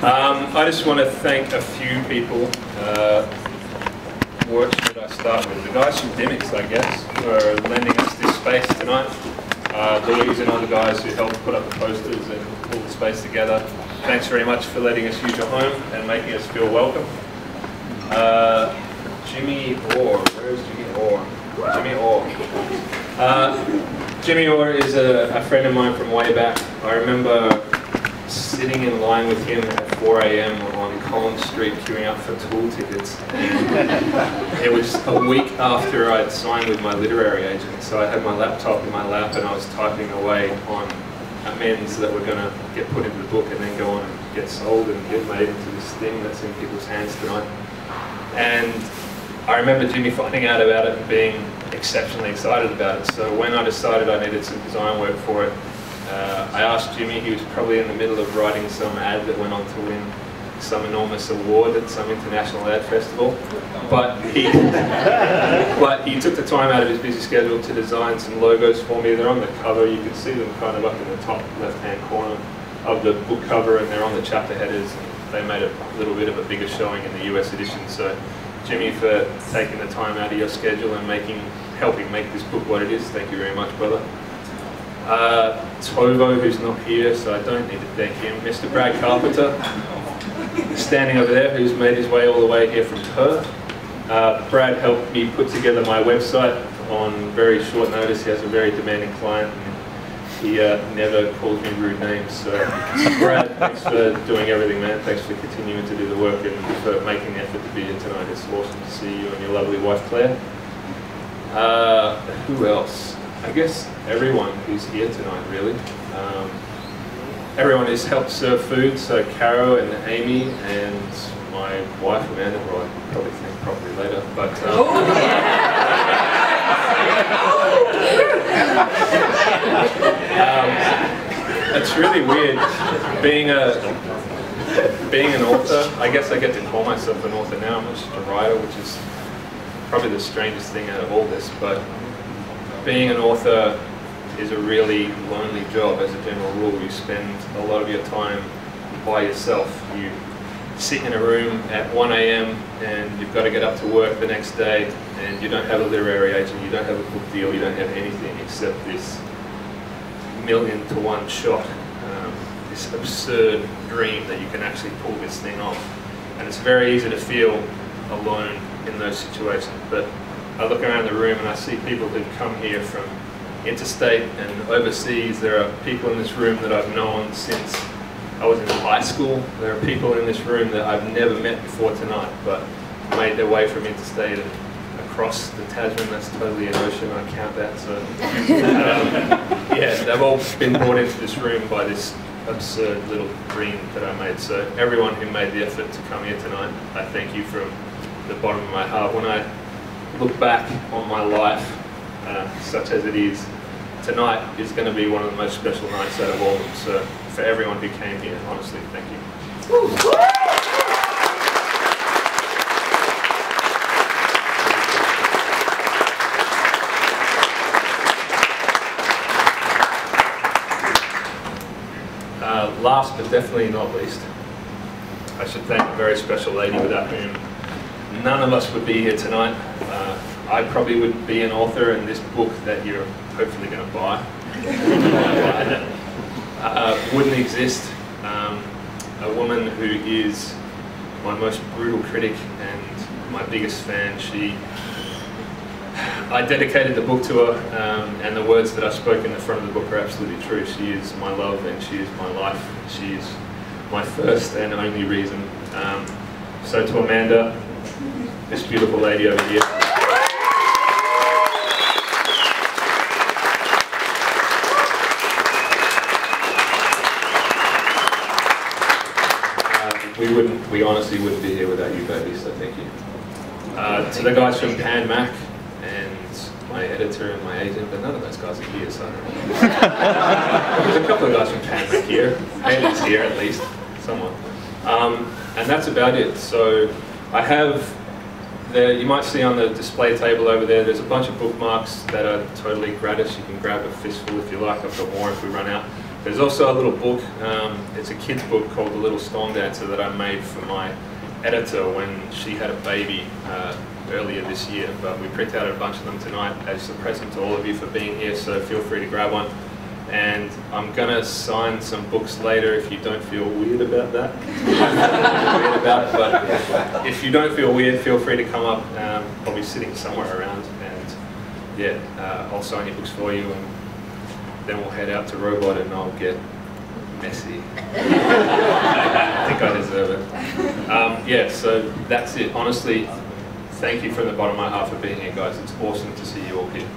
Um, I just want to thank a few people. Uh, where should I start with? The guys from Dymocks, I guess, for lending us this space tonight. Uh, Louise and other guys who helped put up the posters and pull the space together. Thanks very much for letting us use your home and making us feel welcome. Uh, Jimmy Orr, where is Jimmy Orr? Jimmy Orr. Uh, Jimmy Orr is a, a friend of mine from way back. I remember sitting in line with him at 4 a.m. on Collins Street queuing up for tool tickets. It was a week after I'd signed with my literary agent, so I had my laptop in my lap and I was typing away on amends that were going to get put into the book and then go on and get sold and get made into this thing that's in people's hands tonight. And I remember Jimmy finding out about it and being exceptionally excited about it. So when I decided I needed some design work for it, uh, I asked Jimmy, he was probably in the middle of writing some ad that went on to win some enormous award at some international ad festival. But he, but he took the time out of his busy schedule to design some logos for me. They're on the cover, you can see them kind of up in the top left-hand corner of the book cover and they're on the chapter headers. They made a little bit of a bigger showing in the US edition. So Jimmy for taking the time out of your schedule and making, helping make this book what it is. Thank you very much, brother. Uh, Tovo, who's not here, so I don't need to thank him. Mr. Brad Carpenter, standing over there, who's made his way all the way here from Perth. Uh, Brad helped me put together my website on very short notice. He has a very demanding client. And he uh, never calls me rude names. So, Brad, thanks for doing everything, man. Thanks for continuing to do the work and for making the effort to be here tonight. It's awesome to see you and your lovely wife, Claire. Uh, who else? I guess everyone who's here tonight, really. Um, everyone has helped serve food, so Caro and Amy and my wife Amanda, who I'll probably thank properly later, but um, um, it's really weird being a being an author. I guess I get to call myself an author now. I'm just a writer, which is probably the strangest thing out of all this, but being an author is a really lonely job as a general rule. You spend a lot of your time by yourself. You sit in a room at 1 a.m. and you've got to get up to work the next day and you don't have a literary agent, you don't have a book deal, you don't have anything except this million to one shot, um, this absurd dream that you can actually pull this thing off. And it's very easy to feel alone in those situations. But I look around the room and I see people who've come here from interstate and overseas. There are people in this room that I've known since I was in high school. There are people in this room that I've never met before tonight, but made their way from interstate and across the Tasman. That's totally an ocean. I count that. So um, yeah, they've all been brought into this room by this absurd little dream that I made. So everyone who made the effort to come here tonight, I thank you from the bottom of my heart. When I look back on my life, uh, such as it is, tonight is going to be one of the most special nights out of all of them. So for everyone who came here, honestly, thank you. Uh, last but definitely not least, I should thank a very special lady without whom none of us would be here tonight. Uh, I probably would be an author in this book that you're hopefully going to buy. uh, wouldn't exist. Um, a woman who is my most brutal critic and my biggest fan. She, I dedicated the book to her, um, and the words that I spoke in the front of the book are absolutely true. She is my love and she is my life. She is my first and only reason. Um, so to Amanda, this beautiful lady over here. Uh, we wouldn't, we honestly wouldn't be here without you, baby, so thank you. Uh, to the guys from Pan Mac and my editor and my agent, but none of those guys are here, so There's a couple of guys from Pan Mac here. Andy's here at least, someone. Um, and that's about it. So I have there, you might see on the display table over there, there's a bunch of bookmarks that are totally gratis. You can grab a fistful if you like. I've got more if we run out. There's also a little book, um, it's a kid's book called The Little Stormdancer that I made for my editor when she had a baby uh, earlier this year. But we printed out a bunch of them tonight as a present to all of you for being here, so feel free to grab one. And I'm gonna sign some books later if you don't feel weird about that. weird about but if you don't feel weird, feel free to come up. Um, I'll be sitting somewhere around, and yeah, uh, I'll sign your books for you, and then we'll head out to Robot, and I'll get messy. I think I deserve it. Um, yeah, so that's it. Honestly, thank you from the bottom of my heart for being here, guys. It's awesome to see you all here.